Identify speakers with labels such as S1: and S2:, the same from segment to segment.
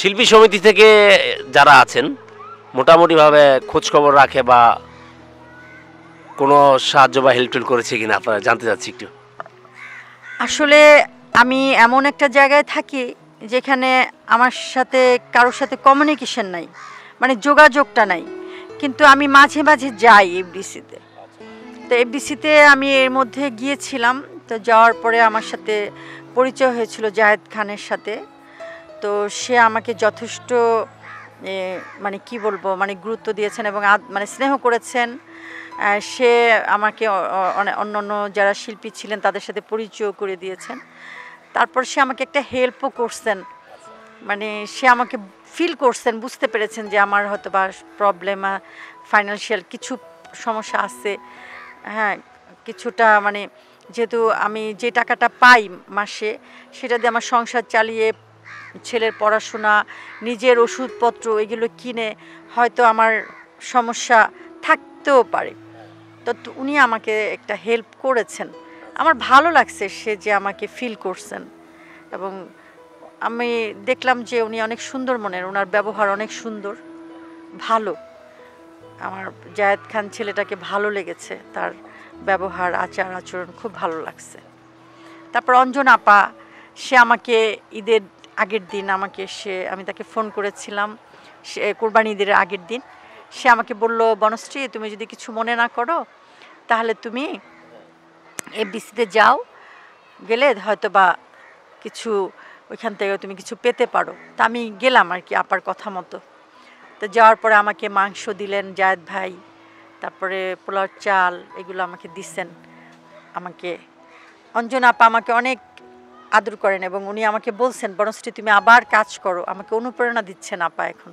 S1: শিল্পী সমিতি থেকে যারা আছেন, মোটামুটিভাবে খোঁজ খবর রাখে বা কোনো সাহায্য বা হেল্প টেল করেছে কিনা আপনারা জানতে চাচ্ছি একটু।
S2: আসলে আমি এমন একটা জায়গায় থাকি যেখানে আমার সাথে কারোর সাথে কমিউনিকেশন নাই মানে যোগাযোগটা নাই। কিন্তু আমি মাঝে মাঝে যাই এফডিসিতে তো এফডিসিতে আমি এর মধ্যে গিয়েছিলাম, তো যাওয়ার পরে আমার সাথে পরিচয় হয়েছিল জাহেদ খানের সাথে। তো সে আমাকে যথেষ্ট মানে কি বলব মানে গুরুত্ব দিয়েছেন এবং মানে স্নেহ করেছেন। সে আমাকে অন্য অন্য যারা শিল্পী ছিলেন তাদের সাথে পরিচয় করে দিয়েছেন। তারপর সে আমাকে একটা হেল্পও করছেন। মানে সে আমাকে ফিল করছেন, বুঝতে পেরেছেন যে আমার হয়তো বা প্রবলেম ফাইন্যান্সিয়াল কিছু সমস্যা আছে। হ্যাঁ কিছুটা মানে যেহেতু আমি যে টাকাটা পাই মাসে, সেটা দিয়ে আমার সংসার চালিয়ে ছেলের পড়াশোনা, নিজের ওষুধপত্র এগুলো কিনে হয়তো আমার সমস্যা থাকতেও পারে। তো উনি আমাকে একটা হেল্প করেছেন। আমার ভালো লাগছে সে যে আমাকে ফিল করছেন। এবং আমি দেখলাম যে উনি অনেক সুন্দর মনের ওনার ব্যবহার অনেক সুন্দর, ভালো। আমার জায়েদ খান ছেলেটাকে ভালো লেগেছে, তার ব্যবহার আচার আচরণ খুব ভালো লাগছে। তারপর অঞ্জন আপা, সে আমাকে ঈদের আগের দিন আমাকে সে, আমি তাকে ফোন করেছিলাম, সে, কোরবানি ঈদের আগের দিন। সে আমাকে বলল, বনশ্রী, তুমি যদি কিছু মনে না করো, তাহলে তুমি এফডিসিতে যাও, গেলে হয়তো বা কিছু, ওইখান থেকে তুমি কিছু পেতে পারো। তা আমি গেলাম আর কি, আপার কথা মতো। তো যাওয়ার পরে আমাকে মাংস দিলেন, জায়েদ ভাই, তারপরে পোলাও চাল, এগুলো আমাকে দিছেন। আমাকে, অঞ্জন আপা আমাকে অনেক আদর করেন এবং উনি আমাকে বলছেন বনশ্রী তুমি আবার কাজ করো। আমাকে অনুপ্রেরণা দিচ্ছেন আপা এখন।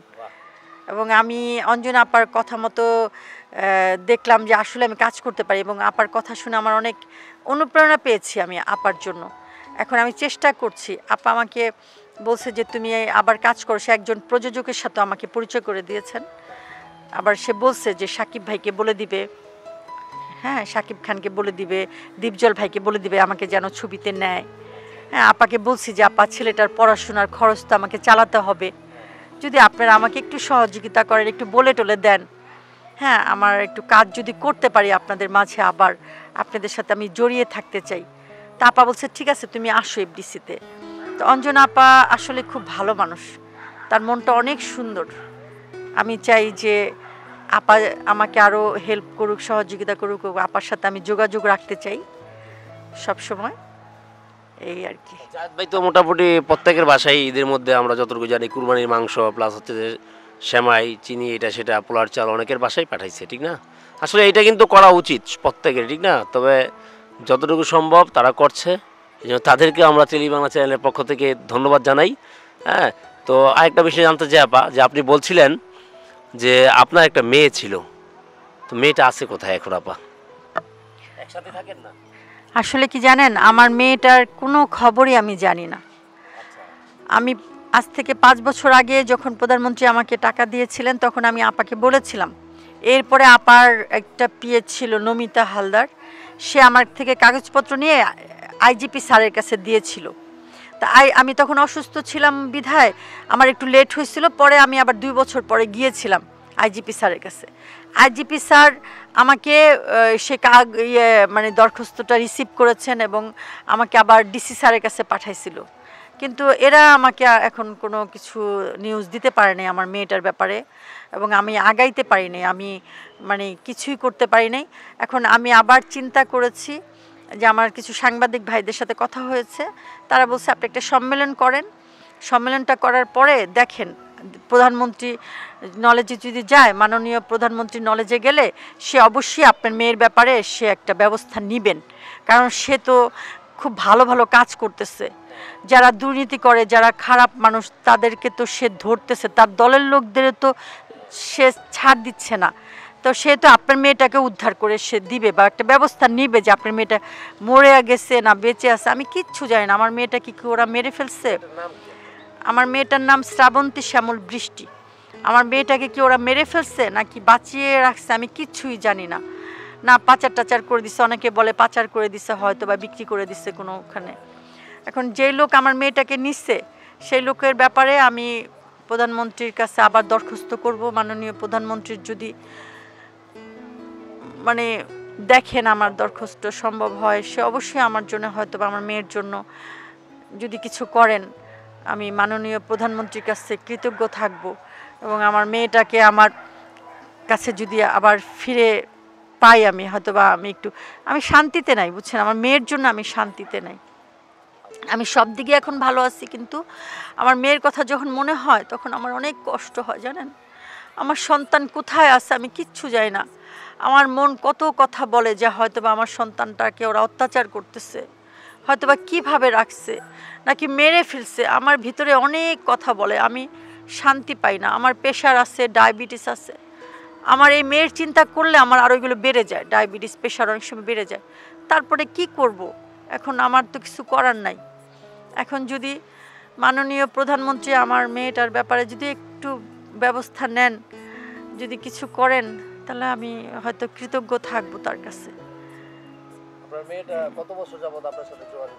S2: এবং আমি অঞ্জন আপার কথা মতো দেখলাম যে আসলে আমি কাজ করতে পারি এবং আপার কথা শুনে আমার অনেক অনুপ্রেরণা পেয়েছি আমি আপার জন্য। এখন আমি চেষ্টা করছি। আপা আমাকে বলছে যে, তুমি আবার কাজ করো। সে একজন প্রযোজকের সাথে আমাকে পরিচয় করে দিয়েছেন। আবার সে বলছে যে, সাকিব ভাইকে বলে দিবে। হ্যাঁ সাকিব খানকে বলে দিবে, দীপজল ভাইকে বলে দিবে, আমাকে যেন ছবিতে নেয়। হ্যাঁ আপাকে বলছি যে, আপা, ছেলেটার পড়াশোনার খরচ তো আমাকে চালাতে হবে। যদি আপনারা আমাকে একটু সহযোগিতা করেন, একটু বলে টলে দেন। হ্যাঁ আমার একটু কাজ যদি করতে পারি আপনাদের মাঝে আবার, আপনাদের সাথে আমি জড়িয়ে থাকতে চাই। তা আপা বলছে, ঠিক আছে, তুমি আসো এফডিসিতে। তো অঞ্জনা আপা আসলে খুব ভালো মানুষ। তার মনটা অনেক সুন্দর। আমি চাই যে, আপা আমাকে আরও হেল্প করুক, সহযোগিতা করুক আপার সাথে আমি যোগাযোগ রাখতে চাই সব সময় এই আর কি।
S1: জাহেদ ভাই তো মোটামুটি প্রত্যেকের বাসায় ঈদের মধ্যে আমরা যতটুকু জানি কুরবানির মাংস প্লাস হচ্ছে যে শ্যামাই চিনি এটা সেটা পোলার চাল অনেকের বাসায় পাঠাইছে ঠিক না? আসলে এটা কিন্তু করা উচিত প্রত্যেকের ঠিক না? তবে যতটুকু সম্ভব তারা করছে। এই জন্য তাদেরকে আমরা টেলি বাংলা চ্যানেলের পক্ষ থেকে ধন্যবাদ জানাই হ্যাঁ? তো আরেকটা বিষয় জানতে চাই আপা যে আপনি বলছিলেন যে আপনার একটা মেয়ে ছিল তো মেয়েটা আছে কোথায় এখন আপা? একসাথে থাকেন না?
S2: আসলে কি জানেন, আমার মেয়েটার কোনো খবরই আমি জানি না। আমি আজ থেকে পাঁচ বছর আগে যখন প্রধানমন্ত্রী আমাকে টাকা দিয়েছিলেন, তখন আমি আপাকে বলেছিলাম। এরপরে আপার একটা পিয়ে ছিল নমিতা হালদার। সে আমার থেকে কাগজপত্র নিয়ে আইজিপি স্যারের কাছে দিয়েছিল। তা আই, আমি তখন অসুস্থ ছিলাম বিধায়, আমার একটু লেট হয়েছিল, পরে আমি আবার দুই বছর পরে গিয়েছিলাম। আইজিপি স্যারের কাছে। আইজিপি স্যার আমাকে সে কাগ ইয়ে মানে দরখাস্তটা রিসিভ করেছেন এবং আমাকে আবার ডিসি স্যারের কাছে পাঠাইছিল। কিন্তু এরা আমাকে এখন কোনো কিছু নিউজ দিতে পারেনি আমার মেয়েটার ব্যাপারে এবং আমি আগাইতে পারিনি আমি মানে কিছুই করতে পারি নাই। এখন আমি আবার চিন্তা করেছি যে আমার কিছু সাংবাদিক ভাইদের সাথে কথা হয়েছে। তারা বলছে, আপনি একটা সম্মেলন করেন। সম্মেলনটা করার পরে দেখেন প্রধানমন্ত্রী নলেজে যদি যায়, মাননীয় প্রধানমন্ত্রী নলেজে গেলে সে অবশ্যই আপনার মেয়ের ব্যাপারে সে একটা ব্যবস্থা নেবেন। কারণ সে তো খুব ভালো ভালো কাজ করতেছে। যারা দুর্নীতি করে, যারা খারাপ মানুষ, তাদেরকে তো সে ধরতেছে। তার দলের লোকদের তো সে ছাড় দিচ্ছে না। তো সে তো আপনার মেয়েটাকে উদ্ধার করে সে দিবে বা একটা ব্যবস্থা নিবে যে আপনার মেয়েটা মরে গেছে না বেঁচে আছে। আমি কিচ্ছু জানি না। আমার মেয়েটা কি কি ওরা মেরে ফেলছে? আমার মেয়েটার নাম শ্রাবন্তী শ্যামল বৃষ্টি। আমার মেয়েটাকে কি ওরা মেরে ফেলছে নাকি বাঁচিয়ে রাখছে আমি কিচ্ছুই জানি না। না, পাচার টাচার করে দিছে, অনেকে বলে পাচার করে দিছে হয়তো বা বিক্রি করে দিছে কোনো ওখানে এখন যেই লোক আমার মেয়েটাকে নিচ্ছে সেই লোকের ব্যাপারে আমি প্রধানমন্ত্রীর কাছে আবার দরখাস্ত করব। মাননীয় প্রধানমন্ত্রীর যদি মানে দেখেন আমার দরখাস্ত সম্ভব হয়, সে অবশ্যই আমার জন্য হয়তো বা আমার মেয়ের জন্য যদি কিছু করেন আমি মাননীয় প্রধানমন্ত্রীর কাছে কৃতজ্ঞ থাকব এবং আমার মেয়েটাকে আমার কাছে যদি আবার ফিরে পাই আমি হয়তো বা আমি একটু, আমি শান্তিতে নাই, বুঝছেন? আমার মেয়ের জন্য আমি শান্তিতে নাই। আমি সব দিকে এখন ভালো আছি, কিন্তু আমার মেয়ের কথা যখন মনে হয়, তখন আমার অনেক কষ্ট হয়, জানেন? আমার সন্তান কোথায় আছে আমি কিচ্ছু যাই না। আমার মন কত কথা বলে যে হয়তো বা আমার সন্তানটাকে ওরা অত্যাচার করতেছে। হয়তো বা কীভাবে রাখছে, নাকি মেরে ফেলছে, আমার ভিতরে অনেক কথা বলে, আমি শান্তি পাই না, আমার প্রেশার আছে, ডায়াবেটিস আছে। আমার এই মেয়ের চিন্তা করলে আমার আরও এগুলো বেড়ে যায়, ডায়াবেটিস, প্রেশার অনেক সময় বেড়ে যায়। তারপরে কি করব? এখন আমার তো কিছু করার নাই। এখন যদি মাননীয় প্রধানমন্ত্রী আমার মেয়েটার ব্যাপারে যদি একটু ব্যবস্থা নেন, যদি কিছু করেন, তাহলে আমি হয়তো কৃতজ্ঞ থাকব তার কাছে।
S1: আপনার মেয়েটা কত বছর যাবত আপনার সাথে যোগাযোগ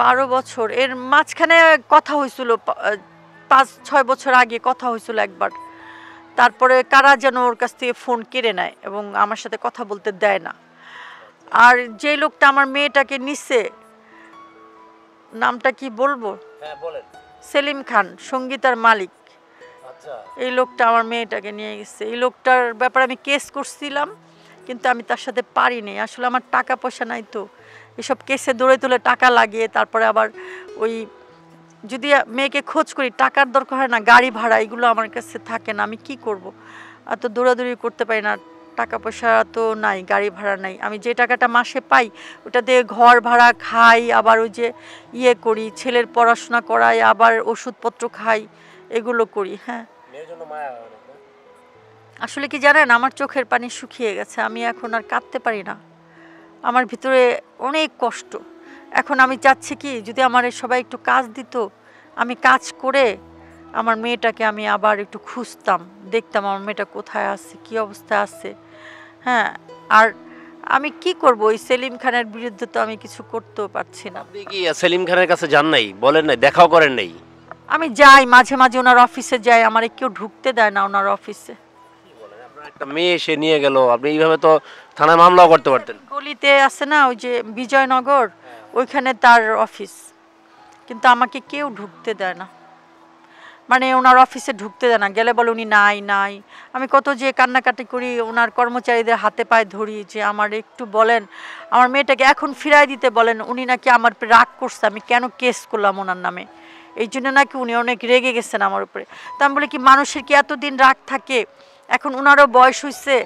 S2: বারো বছর। এর মাঝখানে কথা হয়েছিল পাঁচ ছয় বছর আগে কথা হয়েছিল একবার। তারপরে কারা যেন ওর কাছ থেকে ফোন কেড়ে নেয় এবং আমার সাথে কথা বলতে দেয় না। আর যে লোকটা আমার মেয়েটাকে নিচ্ছে নামটা কি বলব?
S1: হ্যাঁ
S2: সেলিম খান সঙ্গীতার মালিক।
S1: আচ্ছা।
S2: এই লোকটা আমার মেয়েটাকে নিয়ে গেছে। এই লোকটার ব্যাপারে আমি কেস করছিলাম। কিন্তু আমি তার সাথে পারিনি আসলে আমার টাকা পয়সা নাই তো। এসব কেসে দৌড়ে তুলে টাকা লাগিয়ে তারপরে আবার ওই যদি মেয়েকে খোঁজ করি, টাকার দরকার হয় না, গাড়ি ভাড়া, এগুলো আমার কাছে থাকে না, আমি কি করব? এত দৌড়াদৌড়ি করতে পারি না টাকা পয়সা তো নাই, গাড়ি ভাড়া নাই। আমি যে টাকাটা মাসে পাই, ওটা দিয়ে ঘর ভাড়া খাই, আবার ওই যে ইয়ে করি, ছেলের পড়াশোনা করাই, আবার ওষুধপত্র খাই, এগুলো করি হ্যাঁ। আসলে কি জানেন আমার চোখের পানি শুকিয়ে গেছে আমি এখন আর কাঁদতে পারি না। আমার ভিতরে অনেক কষ্ট। এখন আমি চাচ্ছি কি যদি আমার সবাই একটু কাজ দিত আমি কাজ করে আমার মেয়েটাকে আমি আবার একটু খুঁজতাম দেখতাম আমার মেয়েটা কোথায় আছে কি অবস্থায় আছে। হ্যাঁ আর আমি কি করব? ওই সেলিম খানের বিরুদ্ধে তো আমি কিছু করতেও পারছি না।
S1: আপনি কি সেলিম খানের কাছে যান নাই? বলেন নাই দেখাও করেন নাই।
S2: আমি যাই মাঝে মাঝে ওনার অফিসে যাই আমার কেউ ঢুকতে দেয় না ওনার অফিসে।
S1: একটা মেয়ে এসে নিয়ে গেল। আপনি এইভাবে তো থানায় মামলাও করতে পারতেন।
S2: গলিতে আছে না, ওই যে বিজয়নগর, ওইখানে তার অফিস। কিন্তু আমাকে কেউ ঢুকতে দেয় না। মানে ওনার অফিসে ঢুকতে দেয় না। গেলে বলে উনি, নাই নাই। আমি কত যে কান্নাকাটি করি, ওনার কর্মচারীদের হাতে পায়ে ধরি যে আমার একটু বলেন, আমার মেয়েটাকে এখন ফিরাই দিতে বলেন, উনি নাকি আমার রাগ করছে, আমি কেন কেস করলাম ওনার নামে? এই জন্য নাকি উনি অনেক রেগে গেছেন আমার উপরে। তা আমি বলি, কি মানুষের কি এতদিন রাগ থাকে? এখন ওনারও বয়স হয়েছে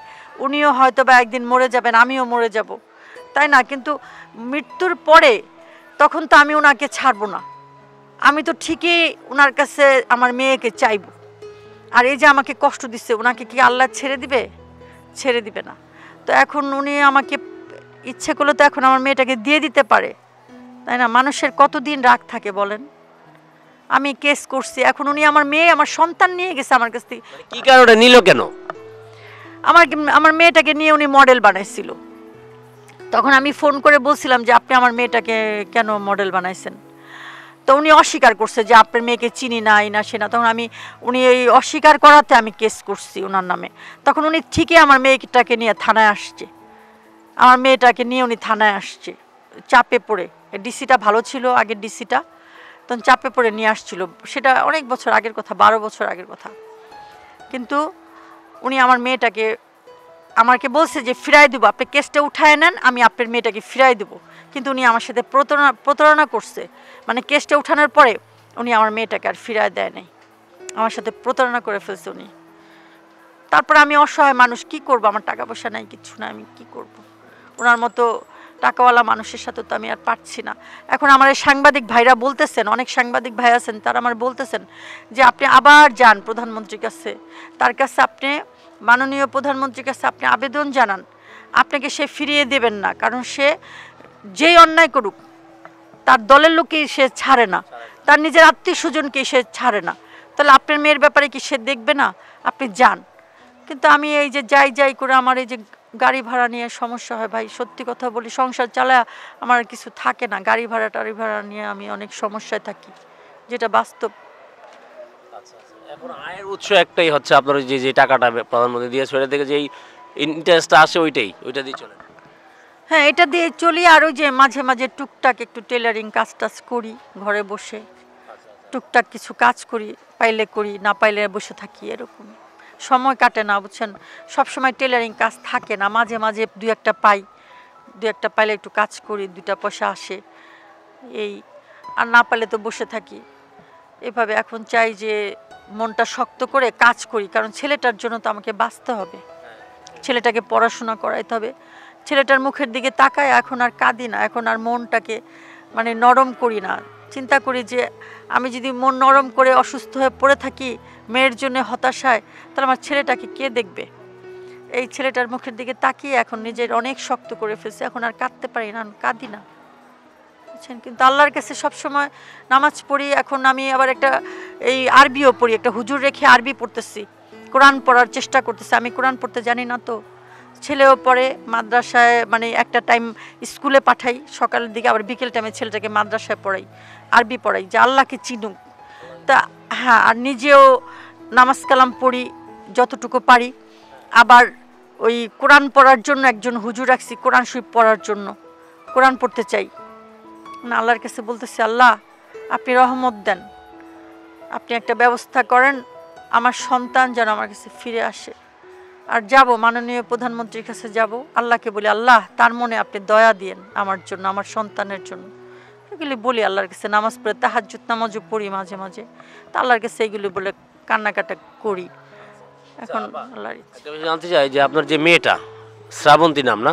S2: উনিও হয়তো বা একদিন মরে যাবেন, আমিও মরে যাব। তাই না? কিন্তু মৃত্যুর পরে তখন তো আমি ওনাকে ছাড়বো না। আমি তো ঠিকই ওনার কাছে আমার মেয়েকে চাইব। আর এই যে আমাকে কষ্ট দিচ্ছে ওনাকে কি আল্লাহ ছেড়ে দিবে? ছেড়ে দিবে না। তো এখন উনি আমাকে ইচ্ছে করলে তো এখন আমার মেয়েটাকে দিয়ে দিতে পারে। তাই না? মানুষের কতদিন রাগ থাকে বলেন? আমি কেস করছি। এখন উনি আমার মেয়ে আমার সন্তান নিয়ে গেছে আমার কাছ থেকে।
S1: কি কারণে নিল কেন?
S2: আমার আমার মেয়েটাকে নিয়ে উনি মডেল বানাইছিল। তখন আমি ফোন করে বলছিলাম যে আপনি আমার মেয়েটাকে কেন মডেল বানাইছেন? তো উনি অস্বীকার করছে যে আপনার মেয়েকে চিনি না এই না সে না। তখন আমি উনি এই অস্বীকার করাতে আমি কেস করছি ওনার নামে। তখন উনি ঠিকই আমার মেয়েটাকে নিয়ে থানায় আসছে। আমার মেয়েটাকে নিয়ে উনি থানায় আসছে। চাপে পড়ে। ডিসিটা ভালো ছিল আগের ডিসিটা তখন চাপে পড়ে নিয়ে আসছিল। সেটা অনেক বছর আগের কথা, বারো বছর আগের কথা। কিন্তু উনি আমার মেয়েটাকে, আমাকে বলছে যে, ফিরাই দেবো, আপনি কেসটা উঠায় নেন, আমি আপনার মেয়েটাকে ফিরাই দেবো। কিন্তু উনি আমার সাথে প্রতারণা প্রতারণা করছে। মানে কেসটা উঠানোর পরে উনি আমার মেয়েটাকে আর ফিরায় দেয় নাই। আমার সাথে প্রতারণা করে ফেলছে উনি। তারপর আমি অসহায় মানুষ, কি করব? আমার টাকা পয়সা নাই কিচ্ছু না আমি কি করব? ওনার মতো টাকাওয়ালা মানুষের সাথে তো আমি আর পারছি না। এখন আমার এই সাংবাদিক ভাইরা বলতেছেন, অনেক সাংবাদিক ভাই আছেন, তারা আমার বলতেছেন যে আপনি আবার যান প্রধানমন্ত্রীর কাছে। তার কাছে আপনি, মাননীয় প্রধানমন্ত্রীর কাছে আপনি আবেদন জানান। আপনাকে সে ফিরিয়ে দেবেন না, কারণ সে যেই অন্যায় করুক, তার দলের লোককেই সে ছাড়ে না। তার নিজের আত্মীয় স্বজনকে সে ছাড়ে না। তাহলে আপনার মেয়ের ব্যাপারে কি সে দেখবে না? আপনি যান। কিন্তু আমি এই যে যাই যাই করে আমার এই যে গাড়ি ভাড়া নিয়ে সমস্যা হয় ভাই সত্যি কথা বলি সংসার চালায় আমার কিছু থাকে না। গাড়ি ভাড়া টাড়ি ভাড়া নিয়ে আমি অনেক সমস্যায় থাকি যেটা বাস্তব।
S1: এখন আয়ের উৎস একটাই হচ্ছে আপনার যে যে টাকাটা প্রধানমন্ত্রী দিয়েছে ওইটা থেকে যেই ইন্টারেস্টটা আসে ওইটাই ওইটা দিয়ে চলে
S2: হ্যাঁ এটা দিয়ে চলি আর ওই যে মাঝে মাঝে টুকটাক একটু টেলারিং কাজ টাজ করি ঘরে বসে টুকটাক কিছু কাজ করি পাইলে করি না পাইলে বসে থাকি এরকম সময় কাটে না, বুঝছেন? সব সময় টেলারিং কাজ থাকে না, মাঝে মাঝে দু একটা পাই দু একটা পাইলে একটু কাজ করি দুটা পয়সা আসে, এই, আর না পারলে তো বসে থাকি। এভাবে এখন চাই যে মনটা শক্ত করে কাজ করি, কারণ ছেলেটার জন্য তো আমাকে বাঁচতে হবে। ছেলেটাকে পড়াশোনা করাইতে হবে। ছেলেটার মুখের দিকে তাকায় এখন আর কাঁদি না, এখন আর মনটাকে মানে নরম করি না। চিন্তা করি যে আমি যদি মন নরম করে অসুস্থ হয়ে পড়ে থাকি মেয়ের জন্য হতাশায়, তাহলে আমার ছেলেটাকে কে দেখবে? এই ছেলেটার মুখের দিকে তাকিয়ে এখন নিজের অনেক শক্ত করে ফেলছে, এখন আর কাঁদতে পারি না, কাঁদি না। বুঝছেন? কিন্তু আল্লাহর কাছে সবসময় নামাজ পড়ি, এখন আমি আবার একটা এই আরবিও পড়ি, একটা হুজুর রেখে আরবি পড়তেছি। কোরআন পড়ার চেষ্টা করতেছি, আমি কোরআন পড়তে জানি না তো। ছেলেও পড়ে, মাদ্রাসায় মানে একটা টাইম স্কুলে পাঠাই, সকালের দিকে আবার বিকেল টাইমে ছেলেটাকে মাদ্রাসায় পড়াই, আরবি পড়াই, যে আল্লাহকে চিনুক। তা হ্যাঁ আর নিজেও নামাজ কালাম পড়ি যতটুকু পারি। আবার ওই কোরআন পড়ার জন্য একজন হুজুর রাখছি, কোরআন শরীফ পড়ার জন্য। কোরআন পড়তে চাই। না, আল্লাহর কাছে বলতেছি, আল্লাহ, আপনি রহমত দেন। আপনি একটা ব্যবস্থা করেন, আমার সন্তান যেন আমার কাছে ফিরে আসে। আর যাব, মাননীয় প্রধানমন্ত্রীর কাছে যাব। আল্লাহকে বলি, আল্লাহ, তার মনে আপনি দয়া দিয়েন আমার জন্য, আমার সন্তানের জন্য। এগুলি বলি আল্লাহর কাছে নামাজ পড়ে তাহাজ্জুদ নামাজও পড়ি মাঝে মাঝে। তা আল্লাহর কাছে এগুলি বলে কান্নাকাটা করি। এখন আল্লাহর ইচ্ছা।
S1: জানতে চাই যে আপনার যে মেয়েটা শ্রাবন্তী নাম না?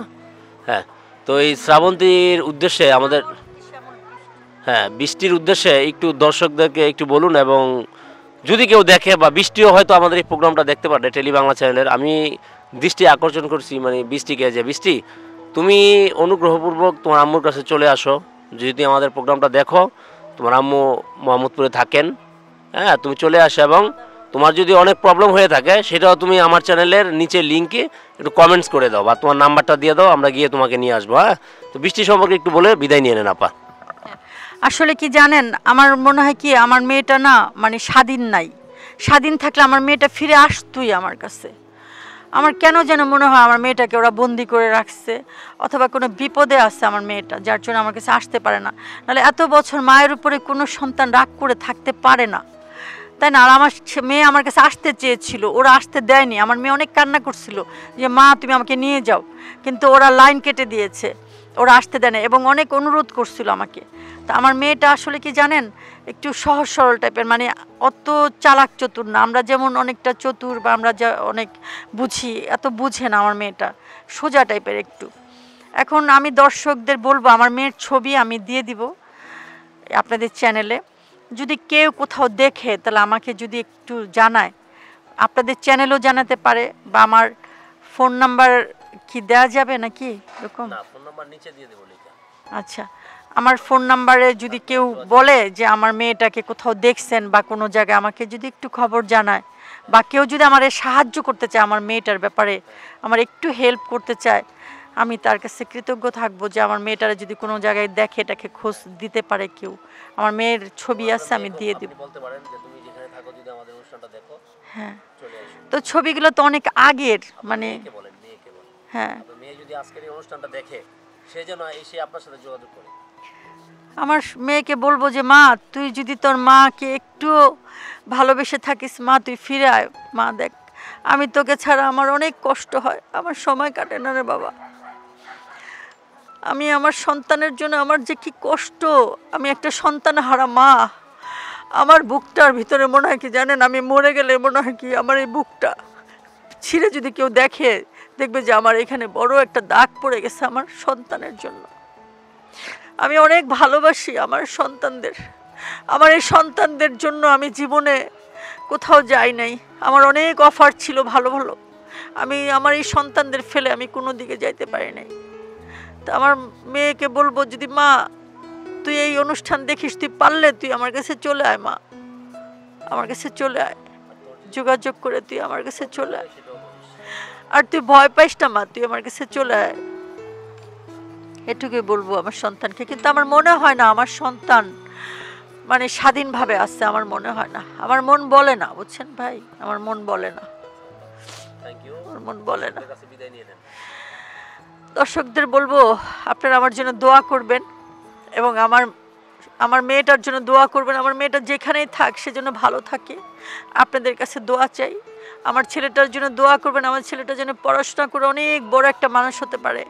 S1: হ্যাঁ তো এই শ্রাবন্তীর উদ্দেশ্যে আমাদের হ্যাঁ বৃষ্টির উদ্দেশ্যে একটু দর্শকদেরকে একটু বলুন এবং যদি কেউ দেখে বা বৃষ্টিও হয়তো আমাদের এই প্রোগ্রামটা দেখতে পারে টেলি বাংলা চ্যানেলের। আমি দৃষ্টি আকর্ষণ করছি মানে বৃষ্টিকে যে বৃষ্টি। তুমি অনুগ্রহপূর্বক তোমার আম্মুর কাছে চলে আসো। যদি আমাদের প্রোগ্রামটা দেখো, তোমার আম্মু মোহাম্মদপুরে থাকেন হ্যাঁ তুমি চলে আসো এবং তোমার যদি অনেক প্রবলেম হয়ে থাকে, সেটাও তুমি আমার চ্যানেলের নিচে লিঙ্কে একটু কমেন্টস করে দাও বা তোমার নাম্বারটা দিয়ে দাও, আমরা গিয়ে তোমাকে নিয়ে আসব হ্যাঁ? তো বৃষ্টি সম্পর্কে একটু বলে বিদায় নিয়ে নেন, আপা।
S2: আসলে কি জানেন, আমার মনে হয় কি, আমার মেয়েটা না মানে স্বাধীন নাই। স্বাধীন থাকলে আমার মেয়েটা ফিরে আসতোই আমার কাছে। আমার কেন যেন মনে হয় আমার মেয়েটাকে ওরা বন্দি করে রাখছে, অথবা কোনো বিপদে আছে আমার মেয়েটা, যার জন্য আমার কাছে আসতে পারে না। নাহলে এত বছর মায়ের উপরে কোনো সন্তান রাগ করে থাকতে পারে না। তাই না? আর আমার মেয়ে আমার কাছে আসতে চেয়েছিল, ওরা আসতে দেয়নি। আমার মেয়ে অনেক কান্না করছিল যে, মা, তুমি আমাকে নিয়ে যাও। কিন্তু ওরা লাইন কেটে দিয়েছে, ওরা আসতে দেয় না এবং অনেক অনুরোধ করছিল আমাকে। তা আমার মেয়েটা আসলে কি জানেন একটু সহজ সরল টাইপের মানে অত চালাক চতুর না। আমরা যেমন অনেকটা চতুর বা আমরা যা অনেক বুঝি এত বুঝে না আমার মেয়েটা। সোজা টাইপের একটু। এখন আমি দর্শকদের বলব আমার মেয়ের ছবি আমি দিয়ে দিব আপনাদের চ্যানেলে। যদি কেউ কোথাও দেখে তাহলে আমাকে যদি একটু জানায়। আপনাদের চ্যানেলও জানাতে পারে বা আমার ফোন নাম্বার কি দেওয়া যাবে নাকি? এরকম?
S1: ফোন নাম্বার নিচে দিয়ে দেবো
S2: আচ্ছা। আমার ফোন নাম্বারে যদি কেউ বলে যে আমার মেয়েটাকে কোথাও দেখছেন বা কোনো জায়গায় আমাকে যদি একটু খবর জানায় বা কেউ যদি আমার সাহায্য করতে চায় আমার মেয়েটার ব্যাপারে আমার একটু হেল্প করতে চায় আমি তার কাছে কৃতজ্ঞ থাকব যে আমার মেয়েটারা যদি কোনো জায়গায় দেখে এটাকে খোঁজ দিতে পারে কেউ। আমার মেয়ের ছবি আছে আমি দিয়ে দিব। হ্যাঁ। তো ছবিগুলো তো অনেক আগের মানে হ্যাঁ।
S1: মেয়ে যদি আজকের এই অনুষ্ঠানটা দেখে সে যেন এসে আপনার সাথে যোগাযোগ করে।
S2: আমার মেয়েকে বলব যে, মা, তুই যদি তোর মাকে একটু ভালোবেসে থাকিস, মা, তুই ফিরে আয়। মা, দেখ, আমি তোকে ছাড়া আমার অনেক কষ্ট হয়। আমার সময় কাটে না রে বাবা। আমি আমার সন্তানের জন্য আমার যে কি কষ্ট। আমি একটা সন্তান হারা মা। আমার বুকটার ভিতরে মনে হয় কি জানেন, আমি মরে গেলে মনে হয় কি আমার এই বুকটা ছিঁড়ে যদি কেউ দেখে, দেখবে যে আমার এখানে বড় একটা দাগ পড়ে গেছে আমার সন্তানের জন্য। আমি অনেক ভালোবাসি আমার সন্তানদের। আমার এই সন্তানদের জন্য আমি জীবনে কোথাও যাই নাই। আমার অনেক অফার ছিল ভালো ভালো। আমি, আমার এই সন্তানদের ফেলে আমি কোনো দিকে যাইতে পারি নাই। তা আমার মেয়েকে বলব, যদি মা, তুই এই অনুষ্ঠান দেখিস, তুই পারলে তুই আমার কাছে চলে আয়, মা। আমার কাছে চলে আয়। যোগাযোগ করে তুই আমার কাছে চলে আয়। আর তুই ভয় পাইস না, মা, তুই আমার কাছে চলে আয়। এটুকুই বলব আমার সন্তানকে। কিন্তু আমার মনে হয় না আমার সন্তান মানে স্বাধীনভাবে আসছে আমার মনে হয় না। আমার মন বলে না বুঝছেন ভাই? আমার মন বলে না। আমার মন বলে না। দর্শকদের বলব আপনারা আমার জন্য দোয়া করবেন এবং আমার আমার মেয়েটার জন্য দোয়া করবেন। আমার মেয়েটা যেখানেই থাক সে যেন ভালো থাকে। আপনাদের কাছে দোয়া চাই। আমার ছেলেটার জন্য দোয়া করবেন। আমার ছেলেটা যেন পড়াশোনা করে অনেক বড় একটা মানুষ হতে পারে।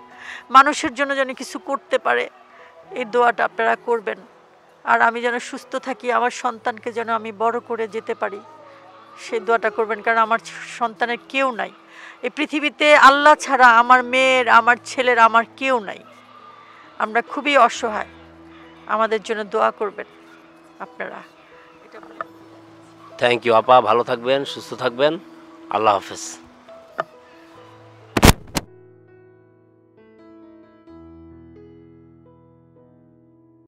S2: মানুষের জন্য যেন কিছু করতে পারে, এই দোয়াটা আপনারা করবেন। আর আমি যেন সুস্থ থাকি, আমার সন্তানকে যেন আমি বড় করে যেতে পারি, সেই দোয়াটা করবেন। কারণ আমার সন্তানের কেউ নাই। এই পৃথিবীতে আল্লাহ ছাড়া আমার মেয়ের, আমার ছেলের, আমার কেউ নাই। আমরা খুবই অসহায়। আমাদের জন্য দোয়া করবেন আপনারা।
S1: থ্যাংক ইউ আপা। ভালো থাকবেন, সুস্থ থাকবেন। আল্লাহ হাফেজ।